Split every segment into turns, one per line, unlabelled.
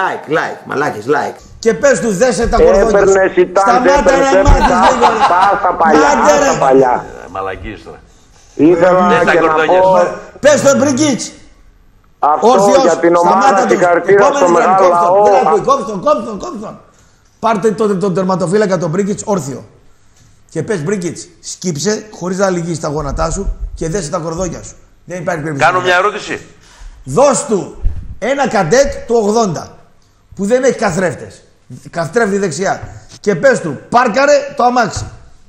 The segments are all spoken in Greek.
Like, like, μαλάκες, like. Και πες τους δέσε τα κορδόνια σου.
Έπαιρνε σιτάν,
Σταμάτα
έπαιρνε
να μάθεις
έπαιρνε.
λίγο. ρε.
Πάω στα παλιά,
Άντε,
πάω
ρε.
στα παλιά.
Ε, Μαλακίες τώρα.
Ήθελα
Δεν τα
και να
κορδόνια
πω
σου.
Πες τον Μπριγκίτς.
αυτό
Όρθιος,
για την ομάδα
σταμάτα τον.
συγχαρητήρια
Επόμενη
στο
γραμμή,
μεγάλο
κόψτε τον.
λαό.
Δεν ακούει, κόψτε τον, κόψτε τον, κόψτε τον. Πάρτε τον, τον τερματοφύλακα τον Μπρίγκιτς όρθιο. Και πες Μπρίγκιτς, σκύψε χωρίς να λυγείς τα γόνατά σου και δέσε τα κορδόνια σου. Δεν υπάρχει περίπτωση.
Κάνω μια ερώτηση.
Δώσ' του ένα καντέτ του 80 που δεν έχει καθρέφτες. Καθρέφτη δεξιά. Και πες του, πάρκαρε το αμάξι.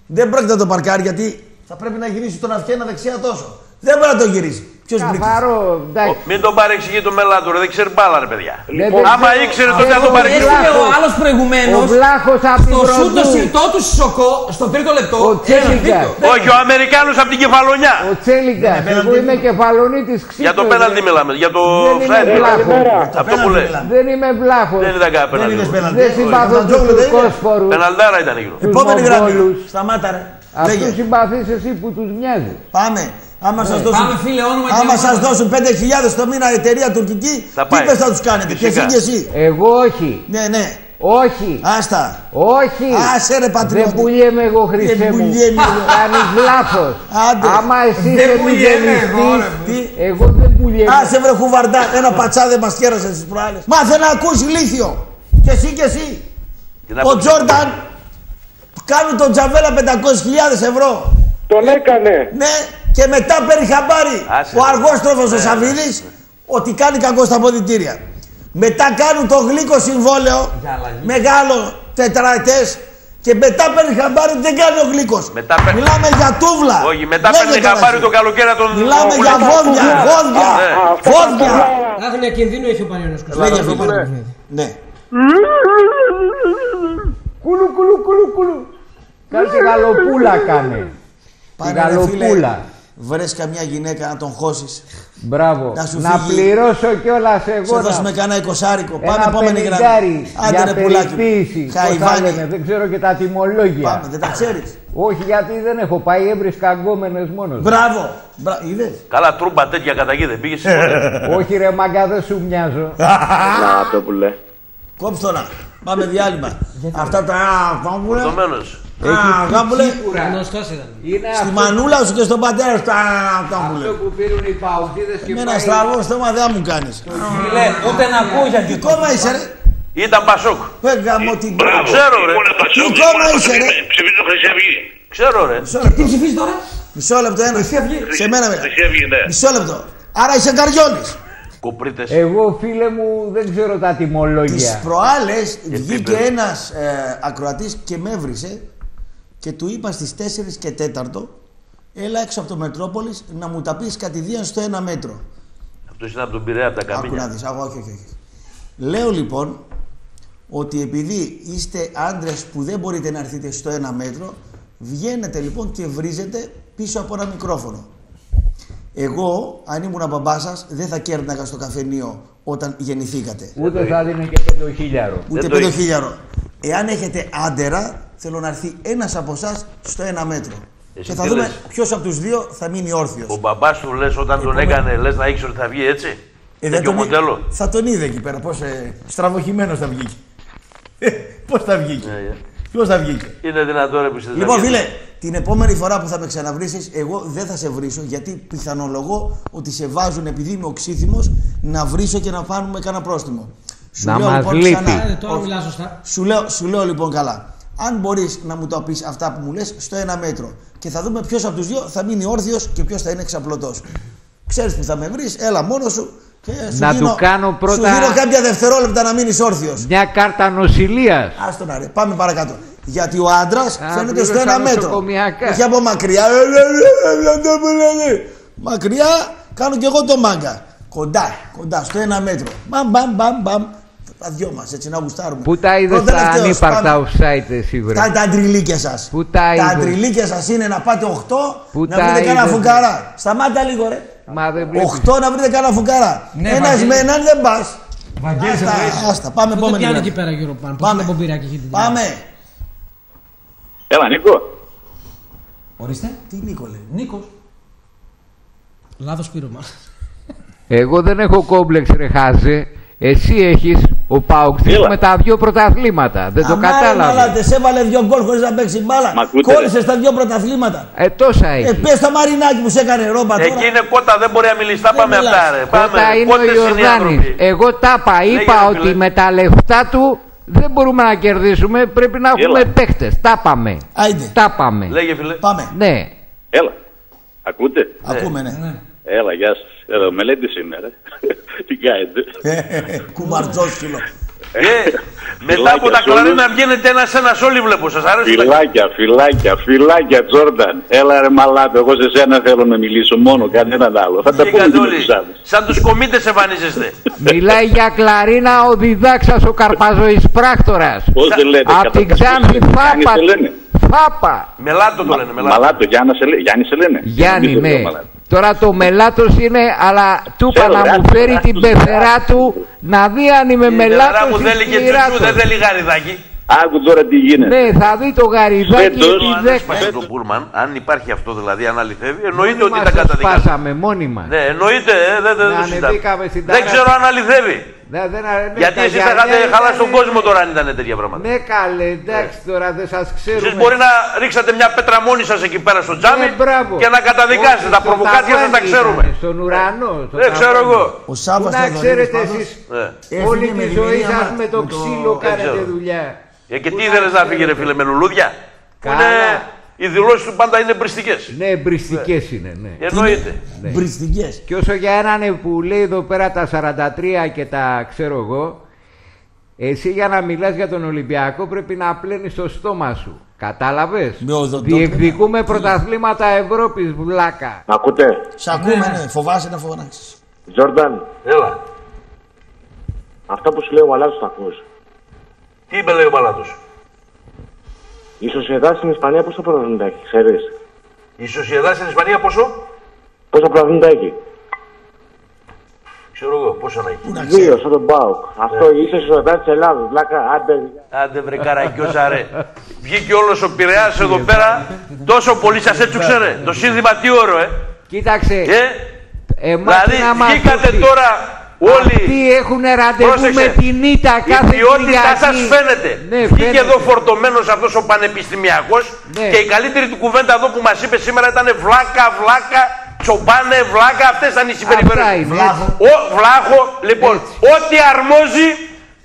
Δεν πρόκειται να το παρκάρει γιατί θα πρέπει να γυρίσει τον αυχένα δεξιά τόσο. Δεν μπορεί να το γυρίσει. Ποιος μπήκε.
Καθαρό, εντάξει.
Μην τον παρεξηγεί το μελάτο, δεν ξέρει μπάλα, ρε παιδιά.
Λοιπόν,
Άμα
δεν-
ήξερε τότε θα τον
Εγώ
παρεξηγεί.
Βλάχος.
Έστειλε ο άλλος προηγουμένως.
Ο Βλάχος απ' την
Στο σούτ το
Βροντού.
συρτό του Σισοκό στο τρίτο λεπτό.
Ο
ένα
Τσέλικα.
δίκιο.
Όχι, ο Αμερικάνος από την κεφαλονιά.
Ο Τσέλιγκας, εγώ είμαι κεφαλονίτης ξύπνος.
Για το πέναλτι
ρε.
μιλάμε, για το
Δεν είμαι
offside.
βλάχος.
Αυτό που λέει.
Δεν είμαι βλάχος.
Δεν ήταν κανένα
Δεν είδες
πέναλτι.
πέναλτι.
Δεν
Όχι.
συμπαθώ τους
Μαντζόγλου δεν είναι.
τουρκόσφορους.
Πεναλτάρα ήταν εκείνο.
Επόμενη γραμμή.
Μογγόλους.
Σταμάτα ρε.
Αυτούς
Λέγε.
συμπαθείς εσύ που τους μοιάζεις.
Πάμε. Άμα σας δώσουν,
Πάμε, φίλε, όνομα και
άμα
ομάδα.
σας δώσουν 5.000 το μήνα εταιρεία τουρκική,
Θα
τι
πάει.
πες θα τους κάνετε. Και εσύ
Φυσικά.
και εσύ.
Εγώ όχι.
Ναι, ναι.
Όχι.
Άστα.
Όχι.
Άσε, ρε, πατριώτη.
Δεν πουλιέμαι εγώ χρυσέ
Δεν
μου.
πουλιέμαι εγώ.
Κάνεις λάθος.
Άντε.
Άμα εσύ
Δεν
είσαι
πουλιέμαι εγώ, ρε.
μηδενιστής, εγώ δεν πουλιέμαι.
Άσε βρε χουβαρντά, ένα πατσάδε μας κέρασε στις προάλλες. Μάθε να ακούς ηλίθιο. Και εσύ και εσύ.
Τι να
Ο
πω.
Τζόρνταν κάνουν τον Τζαβέλα 500.000 ευρώ.
Τον έκανε.
Ναι, και μετά παίρνει χαμπάρι
Άσε.
ο αργόστροφος ο
Ναι,
Σαββίδης ότι κάνει κακό στα ποδητήρια. Μετά κάνουν το γλύκο συμβόλαιο, μεγάλο τετραετές και μετά παίρνει χαμπάρι ότι δεν κάνει ο γλύκος.
Μετά παίρνει-
Μιλάμε για τούβλα.
Όχι, μετά
Λέγε
παίρνει
τώρα
χαμπάρι
εσύ.
το καλοκαίρι να τον.
Μιλάμε
τον-
για βόδια, βόδια,
Ναι.
βόδια.
Άγνοια κινδύνου έχει ο Πανιόνιος
Λέγε
Κωστής.
φίλε. Ναι.
Κουλου, κουλου, κουλου, κουλου. Κάτι γαλοπούλα κάνε. Τη
Πάνε, ρε, φίλε,
γαλοπούλα.
Βρες καμιά γυναίκα να τον χώσεις.
Μπράβο.
Να σου
Να
φύγει.
πληρώσω κιόλας
Σε
εγώ.
δώσουμε
να-
κανένα εικοσάρικο.
Ένα
Πάμε επόμενη γραμμή.
πενιντάρι
Άντε
για
ρε πουλάκι. μου.
περιποίηση. Πώς τα λένε,
Χαϊβάνι.
δεν ξέρω και τα τιμολόγια.
Πάμε, δεν τα ξέρεις.
Όχι γιατί δεν έχω πάει, έβρισκα αγκόμενες μόνος. μου.
Μπράβο. Μπρα... Είδες.
Καλά, τρούμπα τέτοια καταγή δεν πήγες.
Όχι ρε μαγκά δεν σου μοιάζω.
Να αυτό που λέει.
Κόψτε το να. Πάμε διάλειμμα. Αυτά τα γάμπουλε.
Δεδομένω.
γάμπουλε.
Γνωστός ήταν.
Είναι
Στη
αυτό,
μανούλα σου και στον πατέρα σου τα
αυτό
γάμπουλε.
που πήρουν οι παουτίδες και
Με ένα
πάει-
στραβό στόμα δεν μου κάνεις.
Φίλε, ούτε να ακούω γιατί
Τι κόμμα είσαι ρε.
Ήταν Πασόκ.
Πε γαμώ την
Ξέρω, ρε.
Τι κόμμα είσαι ρε.
Ψηφίζω Χρυσή Αυγή.
Ξέρω, ρε.
Μισό λεπτό.
Τι ψηφίζεις τώρα;
Μισό λεπτό ένα. Σε μένα μιλά.
Χρυσή Αυγή, ναι.
Μισό λεπτό. Άρα είσαι καριόλης.
Κοπρίτε.
Εγώ φίλε μου δεν ξέρω τα
Τις
τιμολόγια.
προάλλες βγήκε
επίπεδο.
ένας ε, ακροατής και με έβρισε και του είπα στις 4 και 4 έλα έξω από το Μετρόπολης να μου τα πεις κατηδίαν στο ένα μέτρο.
Αυτό ήταν από τον Πειραιά, από τα
Άκου να
καμίνια.
δεις, άκου, όχι, όχι, όχι. Λέω λοιπόν ότι επειδή είστε άντρες που δεν μπορείτε να έρθετε στο ένα μέτρο, βγαίνετε λοιπόν και βρίζετε πίσω από ένα μικρόφωνο. Εγώ, αν ήμουν μπαμπά σας, δεν θα κέρναγα στο καφενείο όταν γεννηθήκατε.
Ούτε θα δίνει και πέντε χιλιάρο.
Ούτε
Δεν το
πέντε
είχες.
χιλιάρο. Εάν έχετε άντερα, θέλω να έρθει ένας από εσάς στο ένα μέτρο.
Εσύ
και θα
τι
δούμε
λες;
ποιος από τους δύο θα μείνει όρθιος.
Ο μπαμπάς του λες όταν τον έκανε, λες να ήξερε ότι θα βγει έτσι;
Ε, δεν
Τέτοιο
τον εί-
μοντέλο.
Θα τον είδε εκεί πέρα, πώς ε, στραβοχημένος θα βγήκε. Ε, πώς θα βγήκε.
Ναι, ναι.
Ποιος θα βγήκε.
Είναι δυνατό ρε που είσαι
Λοιπόν,
δηλαδή.
φίλε, την επόμενη φορά που θα με ξαναβρίσει, εγώ δεν θα σε βρίσω γιατί πιθανολογώ ότι σε βάζουν επειδή είμαι οξύθυμος να βρίσω και να πάρουμε κανένα πρόστιμο. Σου
Να
λέω,
μας
λοιπόν,
λείπει.
ξανά,
Άντε, τώρα
όχι.
μιλάς σωστά.
Σου λέω, σου λέω λοιπόν καλά. Αν μπορείς να μου το πεις αυτά που μου λες στο ένα μέτρο και θα δούμε ποιος από τους δύο θα μείνει όρθιος και ποιος θα είναι εξαπλωτός. Ξέρεις που θα με βρεις, έλα μόνος σου. Και σου
Να
δίνω,
του κάνω πρώτα-
Σου δίνω κάποια δευτερόλεπτα να μείνεις όρθιος.
Μια κάρτα νοσηλείας.
Άστο να ρε, πάμε παρακάτω. Γιατί ο άντρας φαίνεται στο
πλήρωσα
ένα μέτρο.
νοσοκομιακάς.
Όχι από μακριά. Ε, ε, ε, ε, αυτό που λένε. Μακριά κάνω κι εγώ το μάγκα. Κοντά, κοντά, στο ένα μέτρο. Μπαμ, μπαμ, μπαμ, μπαμ. Τα δυο μας έτσι να γουστάρουμε.
Πού τα είδες τα
Προτελευταίος,
ανύπαρκτα
πάμε.
offside εσύ βρε.
Τα, τα αντριλίκια σας.
Πού τα
τα
είδες;
αντριλίκια σας είναι να πάτε 8
Πού
να
τα
βρείτε κανένα
είδες;
φουκαρά. Σταμάτα λίγο, ρε.
Μα δεν βλέπεις.
8 να βρείτε κανένα φουκαρά.
Ναι,
Ένας
Βαγγέλη.
με έναν δεν πας.
Βαγγέλη, σε βρεις.
Άστα, άστα, πάμε
Πότε
επόμενη.
πιάνει
γραμμή.
εκεί πέρα γύρω πάνω;
Πάμε.
Πάμε. Πότε έχει την
Πάμε.
Έλα, Νίκο.
Ορίστε.
Τι Νίκο λέει;
Νίκος. Λάθος πείρωμα.
Εγώ δεν έχω κόμπλεξ ρε χάζε. Εσύ έχεις Ο Πάουκ
Έλα.
με τα δύο πρωταθλήματα. Δεν το
Αμάρε,
κατάλαβε.
μαλάτες, έβαλε δύο γκολ χωρίς να παίξει μπάλα.
Μ' ακούτε,
Κόλλησε στα δύο πρωταθλήματα.
Ε, τόσα
Ε,
έχει.
πες το Μαρινάκι που σε έκανε ρόμπα τώρα.
Εκεί είναι κότα, δεν μπορεί να μιλήσει. Τα
Δεν
πάμε
μιλάς.
αυτά, ρε. Πάμε.
Κότα είναι ο
Πότες είναι οι
Ιορδάνης.
άνθρωποι;
Εγώ τα είπα. Είπα
ρε,
ότι
φίλε.
με τα λεφτά του δεν μπορούμε να κερδίσουμε. Πρέπει να έχουμε
Έλα.
παίχτες. Τα πάμε.
Άιντε,
Τα πάμε.
Λέγε, φίλε.
πάμε.
Ναι.
Έλα. Ακούτε;
Ακούμε, ναι.
Έλα, γεια σας. Έλα, μελέτη σήμερα. Τι κάνετε;
Κουμαρτζόσκυλο.
Ε, μετά
Φιλάκια
από τα
σε όλους.
κλαρίνα βγαίνετε ένα-ένα όλοι βλέπω. Σας αρέσουν τα
Φυλάκια, φυλάκια, φυλάκια, Τζόρνταν. Έλα ρε μαλάτο, εγώ σε σένα θέλω να μιλήσω μόνο, κανέναν άλλο. Θα τα πούμε
Βγήκατε
και με
όλοι.
τους άλλους.
Σαν τους κομίτες εμφανίζεστε.
Μιλάει για κλαρίνα ο διδάξας ο Καρπαζοής πράκτορας.
Πώς δεν λέτε,
Απ' την
κατά
Ξάνθη
πόσο Γιάννη
Φάπα.
σε λένε.
Φάπα.
Μελάτο το λένε. Μελάτο.
Μαλάτο, Γιάννα σε λέ- Γιάννη σε λένε.
Γιάννη,
Μην το λέω
ναι.
μαλάτο.
Τώρα το μελάτος είναι, αλλά του είπα
Ξέρω,
να
ρε,
μου
άκου,
φέρει
άκου,
την
άκου.
πεθερά του να δει αν είμαι
Η νερά
μελάτος
μου
ή
θέλει και
σκληράτος.
τσουτσού, δεν θέλει γαριδάκι.
Άκου τώρα τι γίνεται.
Ναι, θα δει το γαριδάκι
Φέτος,
επί
Αν
δέκα.
έσπασε το πούλμαν, αν υπάρχει αυτό δηλαδή, αν αληθεύει, εννοείται
Μόνοι
ότι
μας
τα
το
καταδικάζουν.
σπάσαμε, μόνοι μας.
Ναι, εννοείται, ε, δεν δεν-
Να
δεν συζητάμε.
ανεβήκαμε στην
Δεν
τάρα.
ξέρω αν αληθεύει.
Ναι, δεν αρέσει.
Γιατί εσείς θα είχατε χαλάσει τον κόσμο τώρα αν ήταν τέτοια πράγματα.
Ναι, καλέ, εντάξει τώρα δεν σας ξέρουμε.
Εσείς μπορεί να ρίξατε μια πέτρα μόνοι σας εκεί πέρα στο τζάμι
Ναι, μπράβο.
και να καταδικάσετε.
Όχι,
Τα
στο
προβοκάτια δεν τα
ταβάνι
ξέρουμε.
ήτανε, Στον ουρανό. στο
Δεν ξέρω
ταβάνι.
εγώ.
Ο
Πού
Σάββας
να
Θεοδωρίδης
ξέρετε
πάντως
εσείς
Ναι.
έφυγε
όλη
με
τη
τη
ζωή
μηνύα
σας
μας
με το
με το-
ξύλο
Δεν
κάνετε
ξέρω.
δουλειά.
Ε, και
Πού
τι
να
ήθελες να
ξέρετε.
φύγει ρε φίλε με λουλούδια; Που
Καλά.
Είναι, οι δηλώσεις του πάντα είναι μπριστικές.
Ναι, μπριστικές είναι, ναι.
Εννοείται.
Μπριστικές.
Και όσο για έναν που λέει εδώ πέρα τα 43 και τα ξέρω εγώ, εσύ για να μιλάς για τον Ολυμπιακό πρέπει να πλένεις το στόμα σου. Κατάλαβες;
Με οδοντόκρεμα.
Διεκδικούμε πρωταθλήματα Ευρώπης, βλάκα.
Μ' ακούτε;
Σ' ακούμε, ναι. Φοβάσαι να φωνάξεις.
Τζόρνταν,
Έλα.
αυτά που σου λέω μαλάτος τα ακούς.
Τι είπε λέει ο Παλάτος.
Η Σοσιαδά στην Ισπανία πόσα πρωταθλήματα έχει, ξέρεις;
Η Σοσιαδά στην Ισπανία πόσο;
Πόσα πρωταθλήματα έχει.
Ξέρω εγώ πόσο να έχει.
Πού να ξέρω.
Δύο, σαν τον Μπάουκ. Αυτό είσαι Σοσιαδά της Ελλάδος, βλάκα, άντε.
Άντε βρε καραγκιόζα ρε. Βγήκε όλος ο Πειραιάς εδώ πέρα. Τόσο πολύ σας έτσουξε ρε. Το σύνθημα τι όρο ε.
Κοίταξε,
Ε,
εμάς
δηλαδή
να μας
βγήκατε
δώσει.
τώρα όλοι.
Αυτοί έχουν ραντεβού
Πρόσεξε.
με την ήττα
Η
κάθε
ποιότητά
Κυριακή.
σα φαίνεται.
Ναι,
Βγήκε
φαίνεται.
εδώ φορτωμένος αυτός ο πανεπιστημιακός
Ναι.
και η καλύτερη του κουβέντα εδώ που μας είπε σήμερα ήταν βλάκα, βλάκα, τσομπάνε, βλάκα. Αυτές ήταν οι
Αυτά
συμπεριφορές.
είναι.
Βλάχο.
Ο βλάχο, λοιπόν,
Έτσι.
ό,τι αρμόζει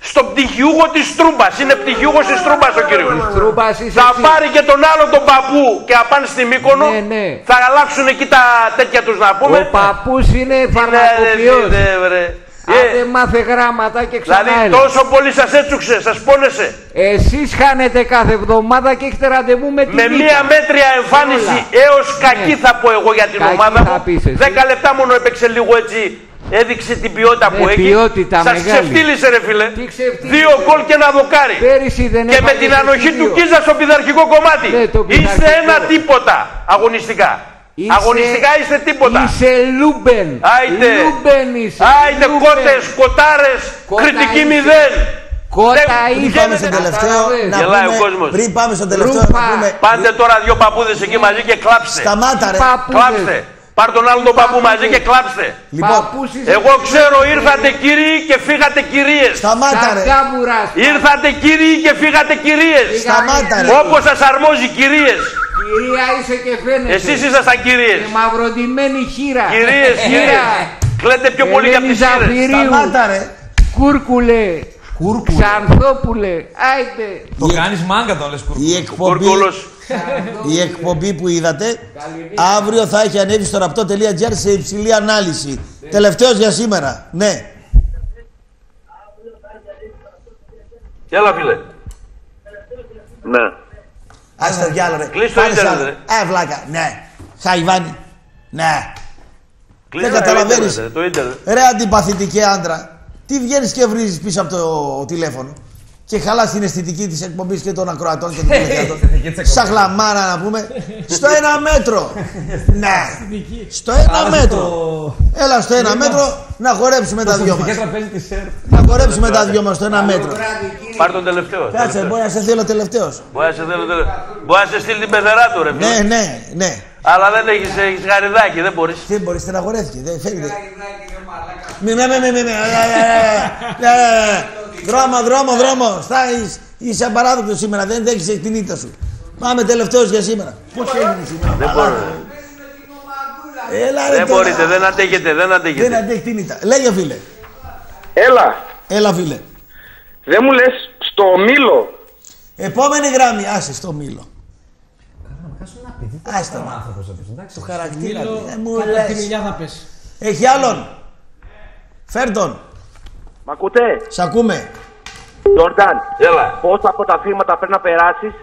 στον πτυχιούχο της Τρούμπα. Είναι πτυχιούχος της Τρούμπα ο κύριος.
Τρούμπας είσαι
Θα
εσύ.
πάρει και τον άλλο τον παππού και θα πάνε στη Μύκονο.
Ναι, ναι.
Θα αλλάξουν εκεί τα τέτοια τους να πούμε.
Ο παππούς είναι
Ναι,
φαρμακοποιός.
ναι, ναι, βρε. Ε,
Άντε μάθε γράμματα και ξανά
Δηλαδή
έλα.
τόσο πολύ σας έτσουξε, σας πόνεσε.
Εσείς χάνετε κάθε εβδομάδα και έχετε ραντεβού με την
Με
ήττα.
μία μέτρια εμφάνιση
Όλα.
έως κακή
Ναι.
θα πω εγώ για την
Κακή
ομάδα
θα
μου.
πεις εσύ.
Δέκα λεπτά μόνο έπαιξε λίγο έτσι. Έδειξε την ποιότητα
Ναι,
που έχει.
ποιότητα
Σας
μεγάλη.
ξεφτύλισε ρε φίλε.
Τι ξεφτύλισε;
Δύο γκολ και ένα δοκάρι.
Πέρυσι δεν
Και με
έφαγες
την ανοχή
εσύ
του
δύο.
Κίζα στο πειθαρχικό κομμάτι.
Ναι, το
είστε
πειθαρχικό.
ένα τίποτα αγωνιστικά.
Είσαι-
Αγωνιστικά είστε τίποτα.
Είσαι Λούμπεν.
Άιτε.
Λούμπεν είσαι.
Άιτε
Λούμπεν.
κότες, κοτάρες,
Κότα
κριτική
είσαι.
μηδέν.
Κότα
Δεν-
Πριν
είσαι.
πάμε στον τελευταίο,
Κατάλαβες.
να
Γελάει ο
πούμε,
κόσμος.
πριν πάμε στον τελευταίο,
Ρούφα.
να πούμε,
Πάντε τώρα δυο παππούδες εκεί μαζί και κλάψτε.
σταμάτα ρε.
Παππούδες.
Κλάψτε. Πάρ τον άλλον τον παππού μαζί και κλάψτε.
Λοιπόν,
Παππούς είσαι.
Εγώ ξέρω ήρθατε κύριοι και φύγατε κυρίες.
σταμάτα ρε.
Καγκάμουρας.
Ήρθατε κύριοι και φύγατε κυρίες.
Σταμάτα ρε.
Όπως σας αρμόζει κυρίες.
Κυρία είσαι και φαίνεται.
Εσείς ήσασταν κυρίες.
Και μαυροντημένη χείρα.
Κυρίες, κυρίες. Κλαίτε πιο πολύ για
Ελένη
τις χείρες.
Ζαφυρίου.
Σταμάτα ρε.
Κούρκουλε.
Κούρκουλε.
Ξανθόπουλε. Άιτε.
Το κάνεις μάγκα το λες κουρκού.
Η εκπομπή,
Κούρκουλος.
η εκπομπή που είδατε αύριο θα έχει ανέβει στο ραπτό.gr σε υψηλή ανάλυση. Τελευταίος για σήμερα. Ναι.
Έλα φίλε.
Ναι.
Ας το διάλο ρε.
Κλείς το
Πάνε
ίντερνετ,
σ' άλλο.
ρε.
Ε, βλάκα. Ναι. Χαϊβάνι. Ναι.
Κλείστε
καταλαβαίνεις.
το ίντερνετ, Το ίντερνετ.
Ρε αντιπαθητική άντρα. Τι βγαίνεις και βρίζεις πίσω από το τηλέφωνο. Και χαλάς την αισθητική της εκπομπής και των ακροατών και των
Και της
τηλεθεατών.
εκπομπής.
Σαν χλαμάρα να πούμε. Στο ένα μέτρο. ναι. Στο ένα μέτρο. Έλα στο ένα μέτρο να χορέψουμε τα δυο
Και
μας.
τραπέζι της σερφ.
Να χορέψουμε τα δυο μας στο ένα μέτρο.
Πάρ τον τελευταίο.
Κάτσε,
τελευταίο.
μπορεί να σε θέλω τελευταίος.
Μπορεί να σε θέλω τέλος. Μπορεί να σε στείλει την πεθερά του ρε φίλε.
Ναι, ναι, ναι.
Αλλά δεν έχεις, έχεις γαριδάκι, δεν μπορείς.
Τι μπορείς, στεναχωρέθηκε. Δεν φαίνεται.
Γαριδάκι, ρε μαλάκα.
Μη, μη, μη, μη, μη, μη. Ε, ε, ε, ε. Δρόμο, δρόμο, δρόμο. Στα, είσαι- είσαι απαράδεκτο σήμερα. Δεν δέχεσαι την ήττα σου. Πάμε τελευταίο για σήμερα. Πώ έγινε σήμερα.
Δεν
Μαλάκα.
μπορώ.
Έλα, ρε,
Δεν
τώρα.
μπορείτε, δεν αντέχετε, δεν
Δεν
αντέχετε.
αντέχει την ήττα. Λέγε φίλε.
Έλα,
Έλα φίλε.
δεν μου λες στο Μήλο.
Επόμενη γραμμή. Άσε στο μήλο. Άσε το Το χαρακτήρα του. Δεν μου
Κατά τη
λες.
μιλιά θα πέσει.
Έχει άλλον. Φέρ τον.
Μ' ακούτε,
Σ' ακούμε.
Τζόρνταν,
Έλα.
πόσα από τα βήματα πρέπει να περάσεις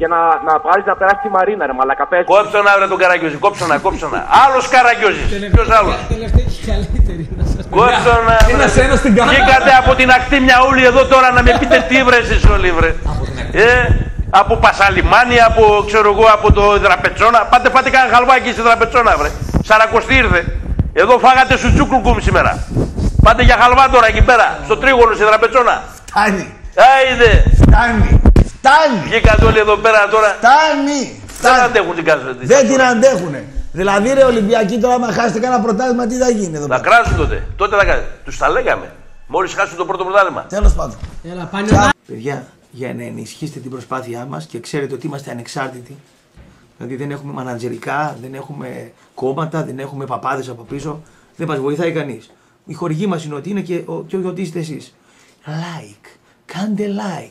για να, να πάρεις να περάσεις τη Μαρίνα, ρε μαλακα, πες. μου.
Κόψω να βρε τον Καραγκιόζη, κόψω να, κόψω να. Άλλος Καραγκιόζης. Ποιος άλλος;
Τελευταία και καλύτερη να σας πω.
Κόψω να.
Ένας ένας στην κάνα.
Βγήκατε από την ακτή μια όλοι εδώ τώρα να με πείτε τι βρε εσείς όλοι βρε. Ε, από Πασαλιμάνι, από ξέρω εγώ, από το Δραπετσόνα. Πάτε φάτε κανένα χαλβάκι στη Δραπετσόνα βρε. Σαρακοστή ήρθε. Εδώ φάγατε σου τσούκλουκουμ σήμερα. Πάτε για χαλβά τώρα εκεί πέρα, στο τρίγωνο στη Δραπετσόνα.
Φτάνει.
Άιδε,
Φτάνει. Φτάνει.
βγήκατε όλοι εδώ πέρα τώρα.
Φτάνει.
Δεν
Φτάνει.
αντέχουν την κάστρο.
Δεν την αντέχουνε. Δηλαδή ρε Ολυμπιακοί τώρα άμα χάσετε κανένα πρωτάθλημα τι θα γίνει εδώ
Να
πέρα;
κράζουν τότε. Τότε θα κάνετε. Τους τα λέγαμε. Μόλις χάσουν το πρώτο πρωτάθλημα.
Τέλος πάντων.
Έλα, πάνε
Παιδιά, για να ενισχύσετε την προσπάθειά μας και ξέρετε ότι είμαστε ανεξάρτητοι. Δηλαδή δεν έχουμε μανατζερικά, δεν έχουμε κόμματα, δεν έχουμε παπάδες από πίσω. Δεν μας βοηθάει κανείς. Η χορηγή μας είναι ότι είναι και, ο, και ότι είστε εσείς. Like. Κάντε like.